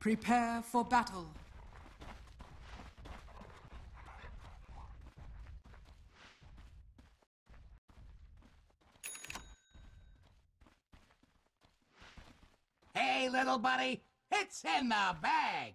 Prepare for battle. Hey, little buddy, it's in the bag.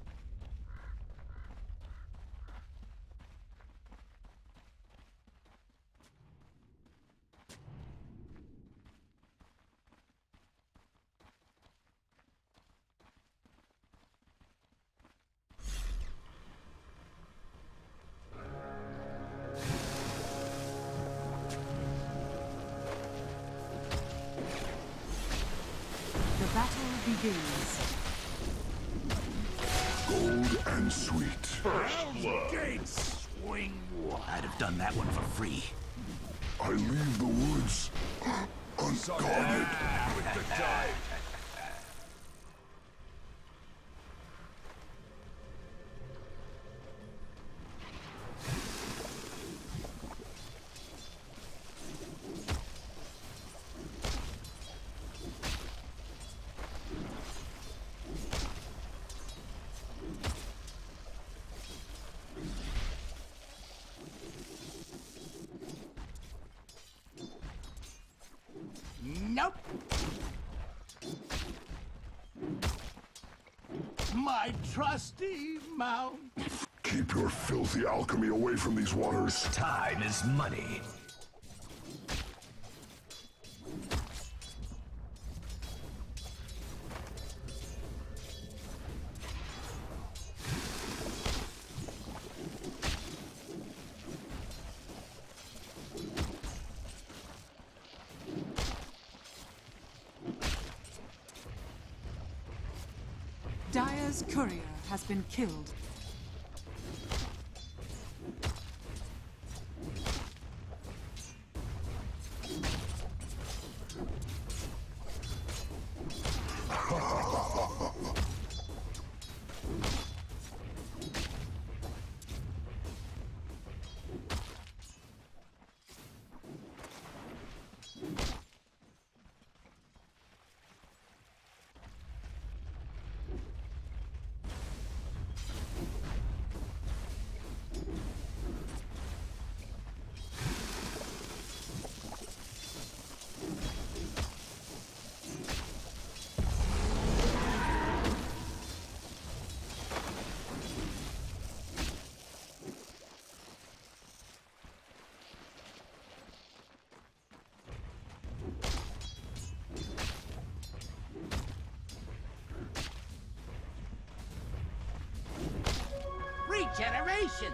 Trusty mount. Keep your filthy alchemy away from these waters. Time is money. Been killed. Regeneration.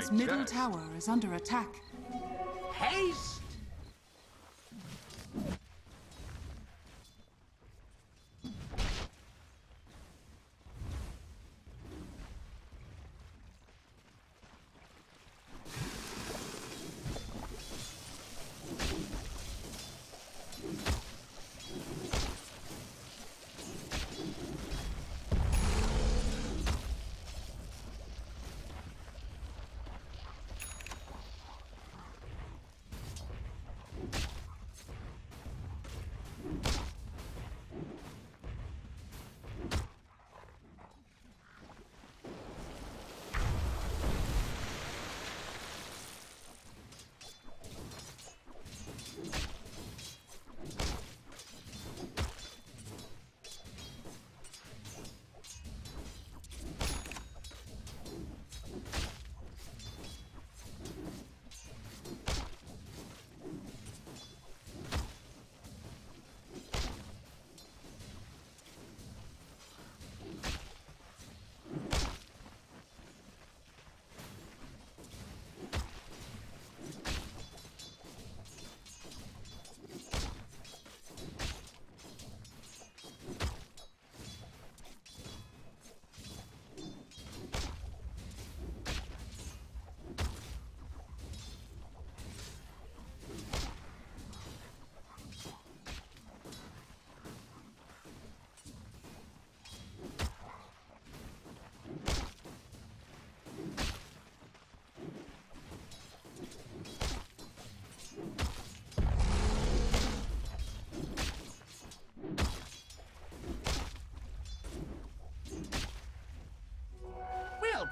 Radiant's middle tower is under attack. Haste!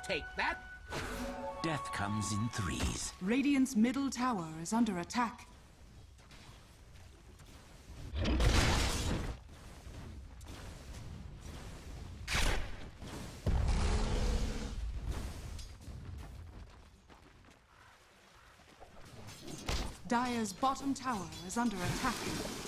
Take that. Death comes in threes. Radiant's middle tower is under attack. Dire's bottom tower is under attack.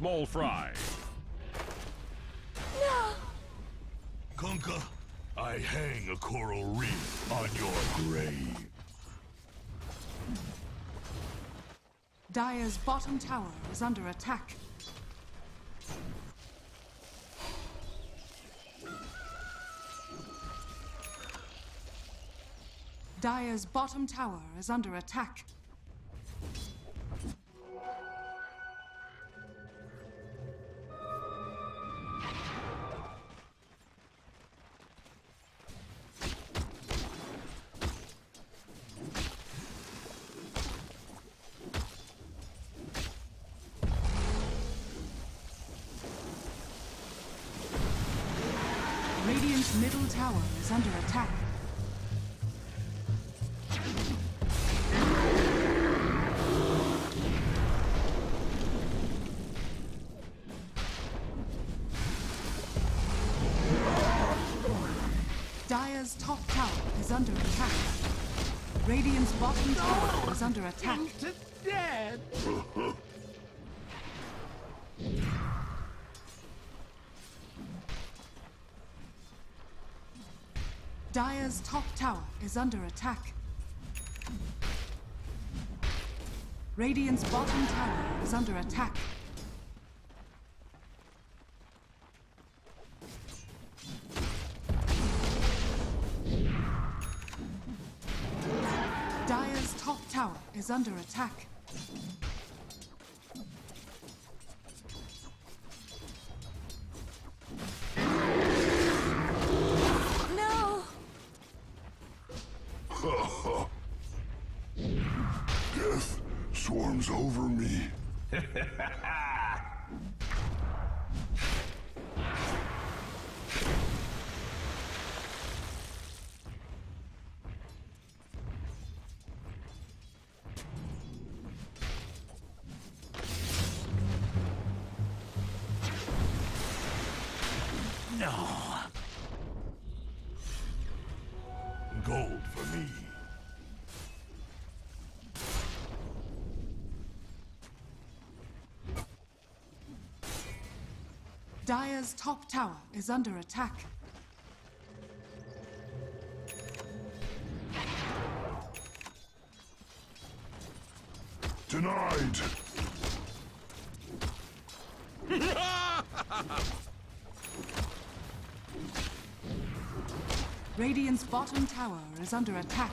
Small fry. No! Kunkka, I hang a coral reef on your grave. Dire's bottom tower is under attack. Dire's bottom tower is under attack. Under attack. To dead. Dire's top tower is under attack. Radiant's bottom tower is under attack. Is under attack. No! Death swarms over me. Dire's top tower is under attack. Denied. Radiant's bottom tower is under attack.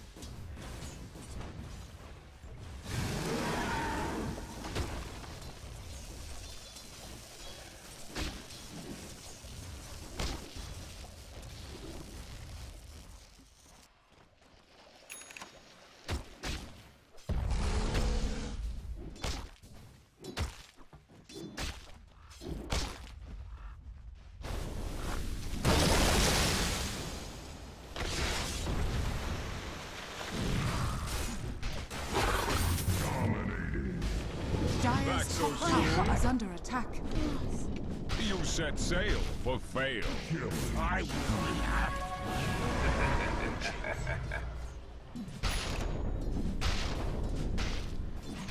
Sail for fail. I will have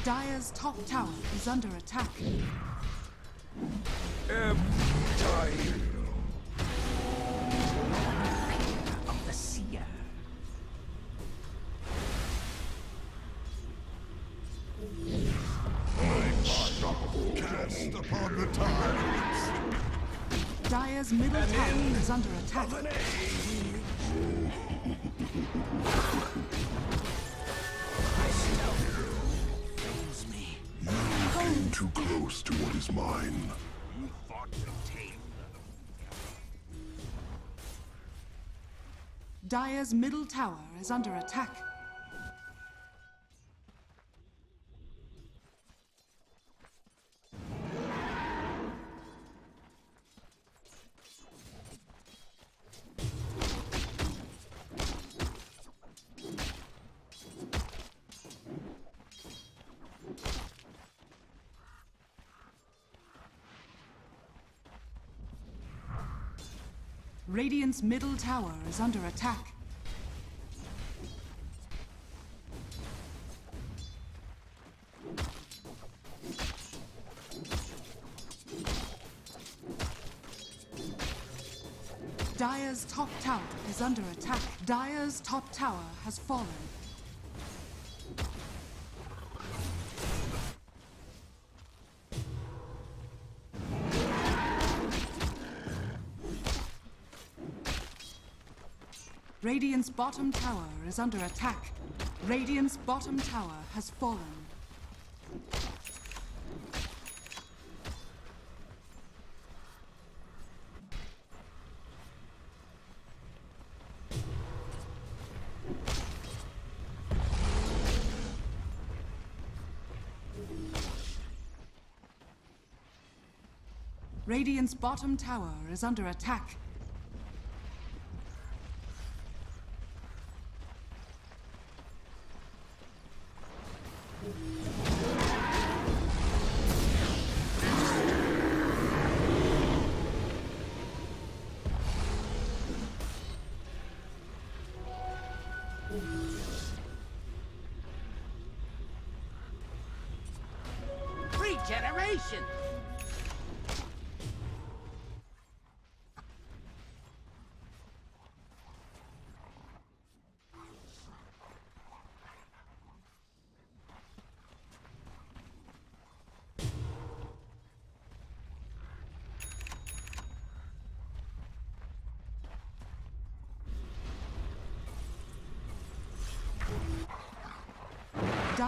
Dire's top tower is under attack. of Dire's middle tower is under attack. Fails. Came too close to what is mine. You fought to tame Dire's middle tower is under attack. Radiant's middle tower is under attack. Dire's top tower is under attack. Dire's top tower has fallen. Radiant's bottom tower is under attack. Radiant's bottom tower has fallen. Radiant's bottom tower is under attack.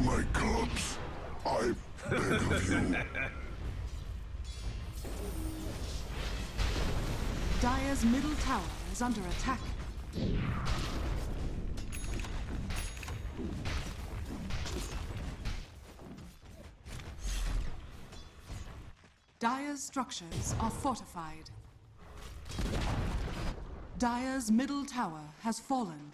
My cubs. I beg of you. Dire's middle tower is under attack. Dire's structures are fortified. Dire's middle tower has fallen.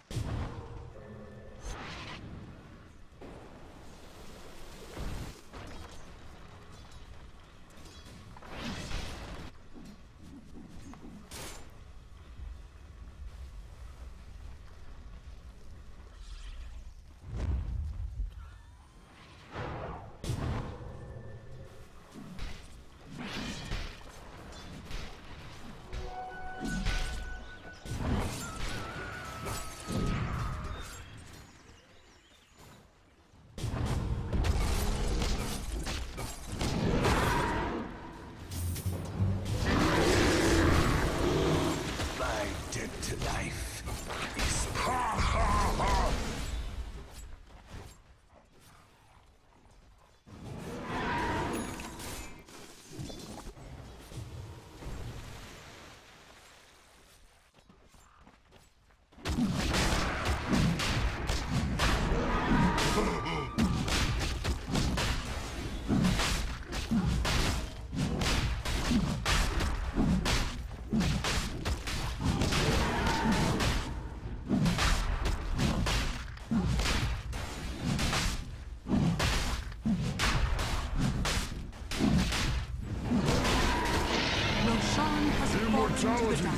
Roshan has fallen to the dark.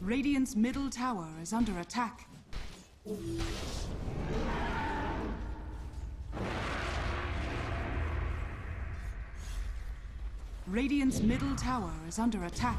Radiant's middle tower is under attack. Radiant's middle tower is under attack.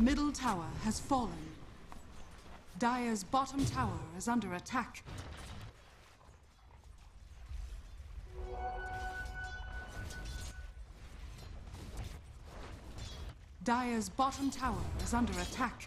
Middle tower has fallen. Dire's bottom tower is under attack. Dire's bottom tower is under attack.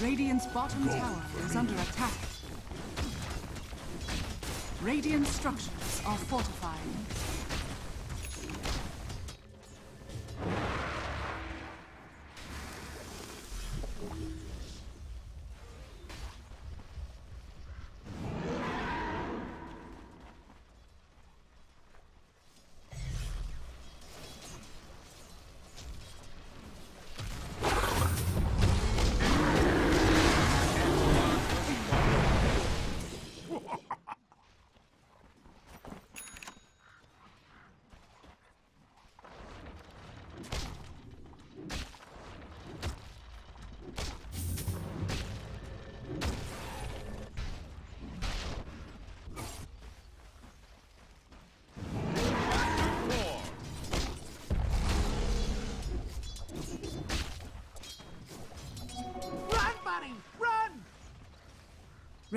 Radiant's bottom tower is under attack. Radiant structures are fortified.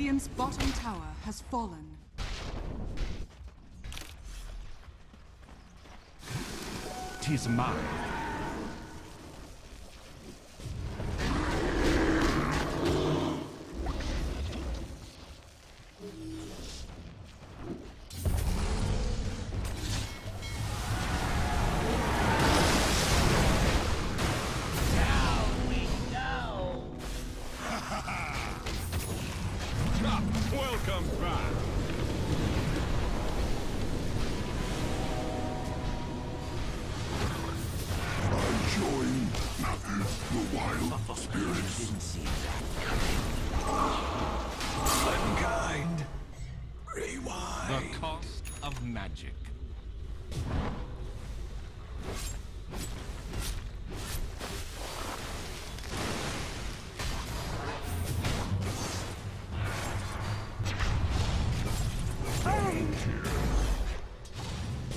Radiant's bottom tower has fallen. Tis mine. Wild spirits. didn't see that coming. Unkind. The cost of magic.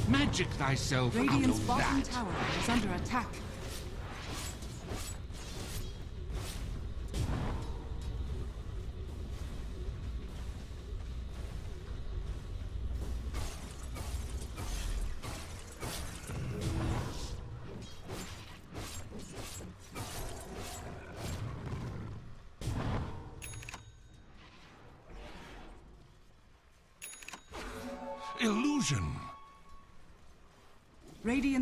Magic thyself Radiant's out of bottom that. tower is under attack.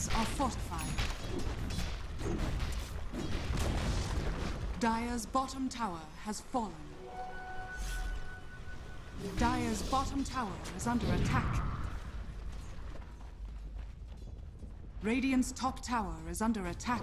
Structures are fortified. Dire's bottom tower has fallen. Dire's bottom tower is under attack. Radiant's top tower is under attack.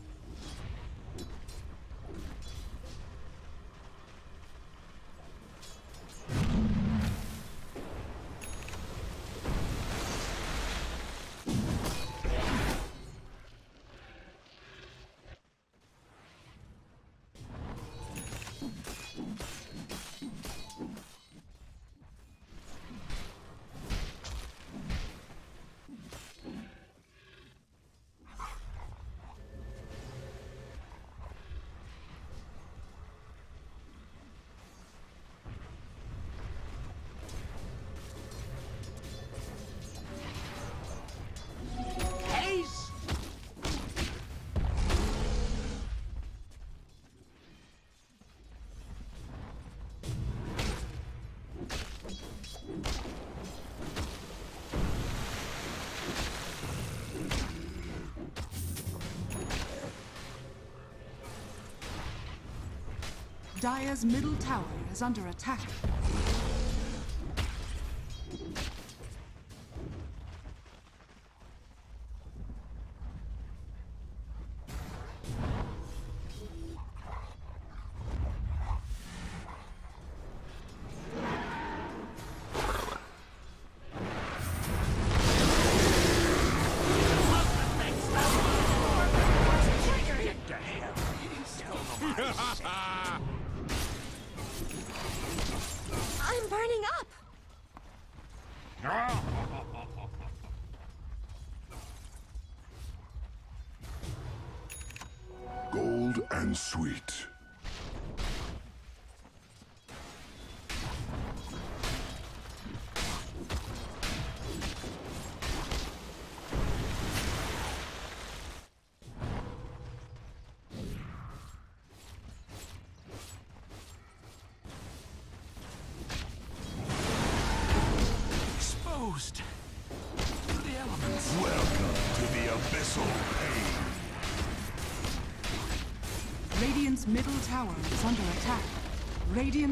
Dire's middle tower is under attack. I'm burning up. Gold and sweet.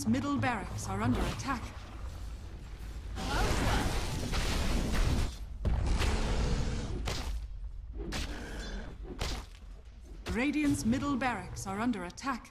Radiant's middle barracks are under attack. Radiant's middle barracks are under attack.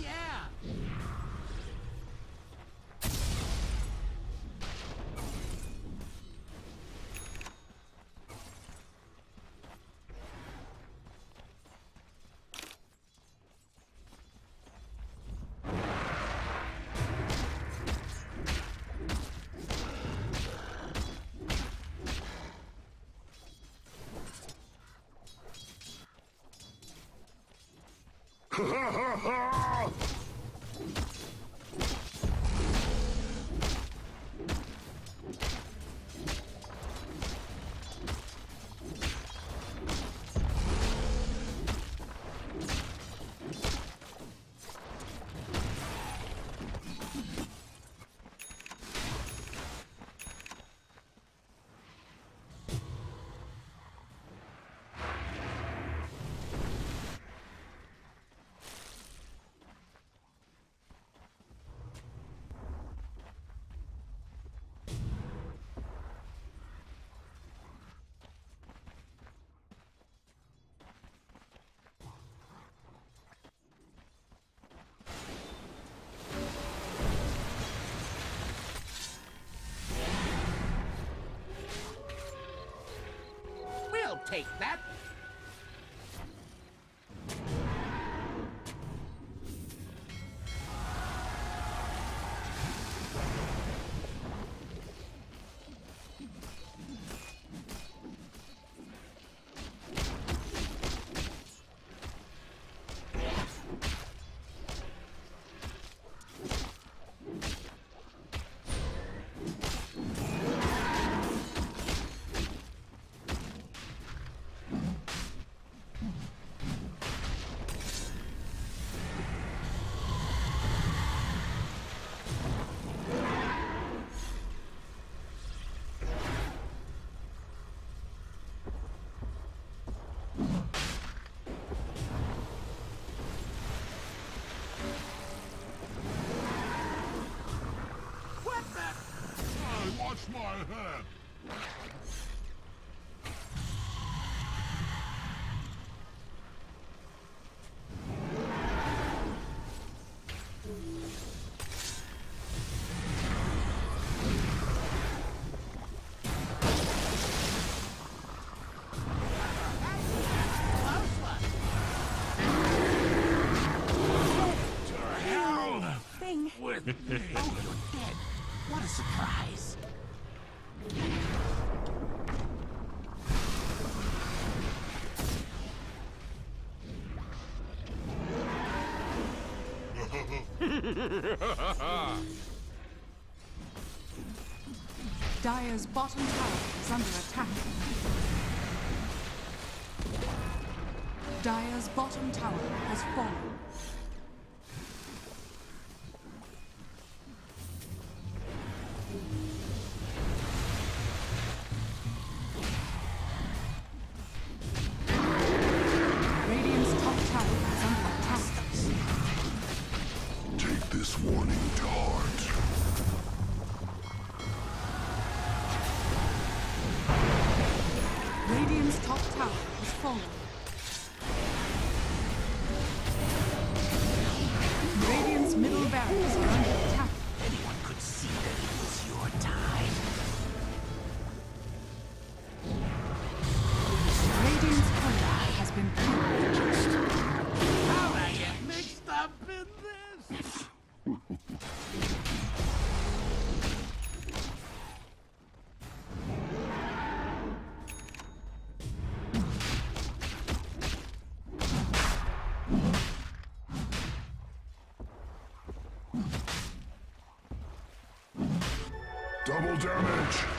Yeah. We'll take that. Oh, you're dead. What a surprise. Dire's bottom tower is under attack. Dire's bottom tower has fallen. Has fallen. Radiant's middle barracks damage.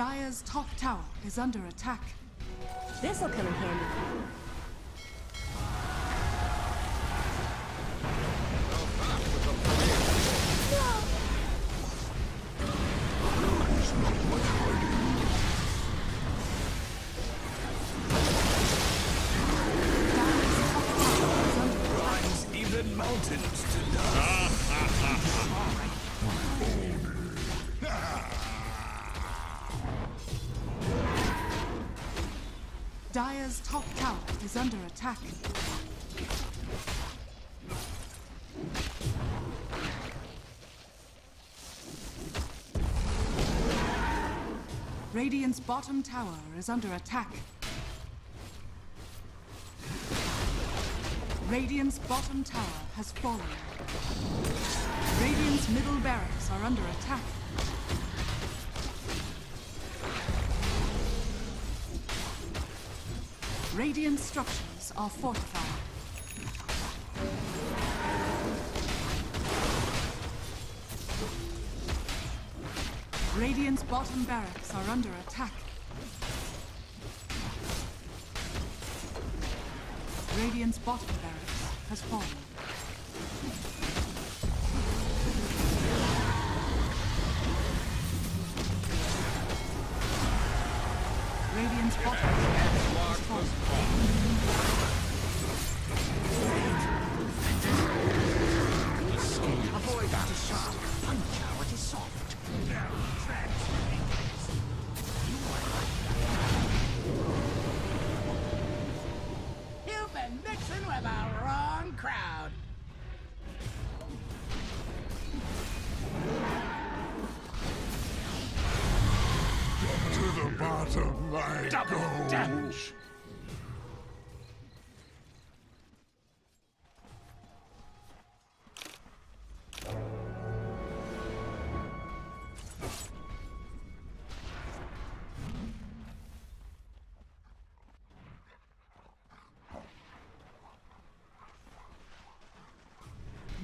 Dire's top tower is under attack. This'll come in handy. Is under attack. Radiant's bottom tower is under attack. Radiant's bottom tower has fallen. Radiant's middle barracks are under attack. Radiant structures are fortified. Radiant's bottom barracks are under attack. Radiant's bottom barracks has fallen. Mixing with the wrong crowd. To the bottom I Double go. damage.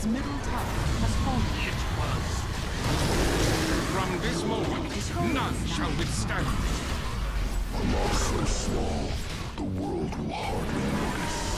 Dire's middle tower has fallen. From this moment, none shall withstand. A loss so small, the world will hardly notice.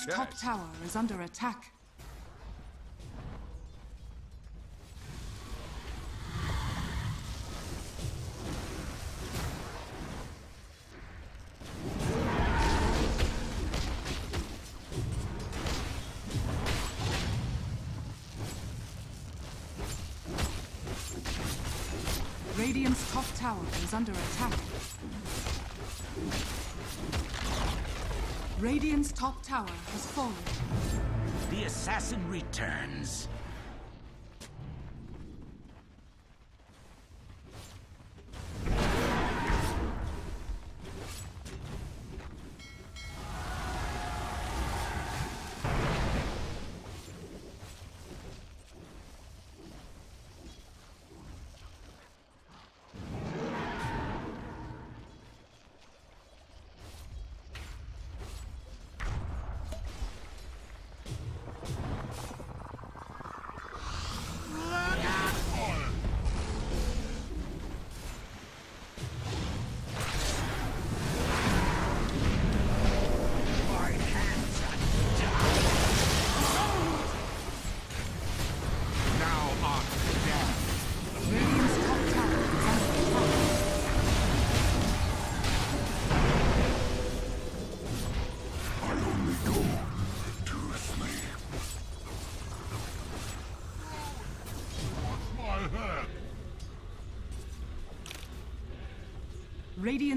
Radiant's my top tower is under attack. Radiant's top tower is under attack. Radiant's top tower has fallen. The assassin returns.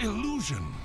Illusion.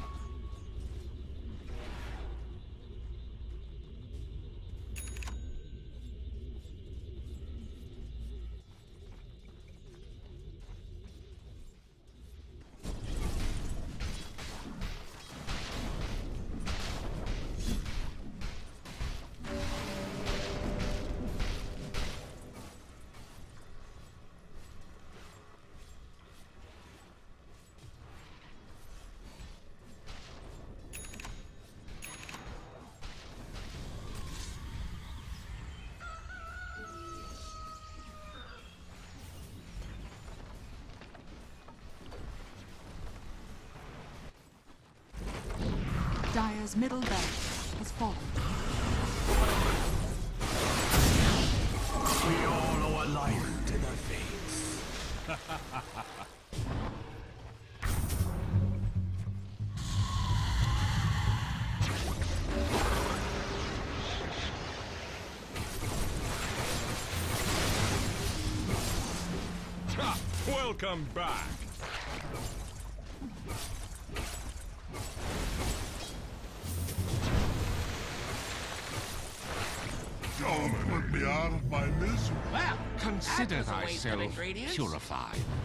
Dire's middle barracks has fallen. We all owe a life to the fates. Welcome back. consider thyself purified.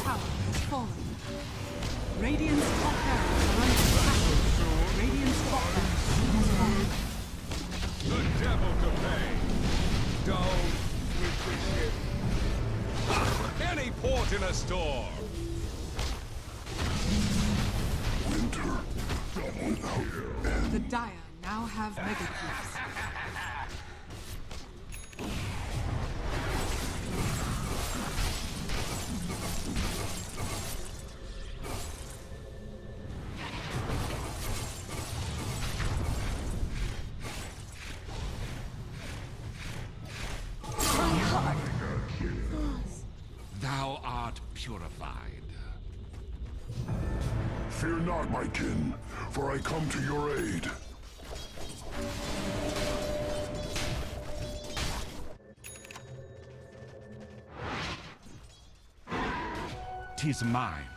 Fear not, my kin, for I come to your aid. Tis mine.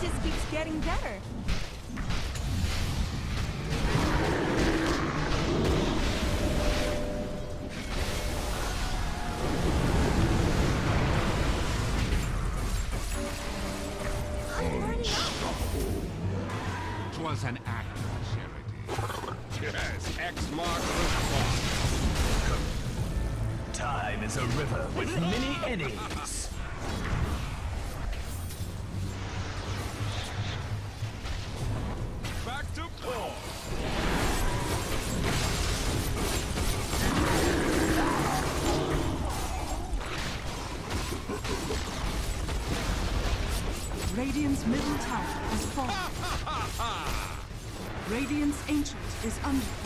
just keeps getting better. Ancient is under